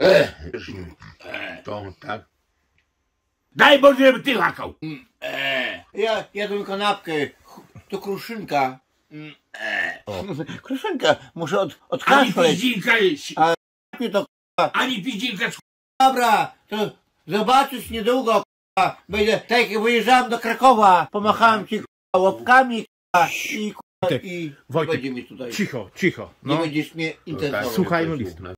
E, To tak. daj Boże, żeby ty łakał. E, Ja jadłem kanapkę. To kruszynka. e. Kruszynka. Muszę od, Ani odkaszleć. piździlka, A- To ani piździlka, Dobra, to zobaczysz niedługo, k***a. Będę, tak jak wyjeżdżałem do Krakowa, pomachałem ci k***a, łapkami k***a, i, k***a, Wojtek, i Wojtek, będzie mi tutaj. Cicho, cicho. Nie no. będziesz mnie no tak, interesował. Słuchajmy listu.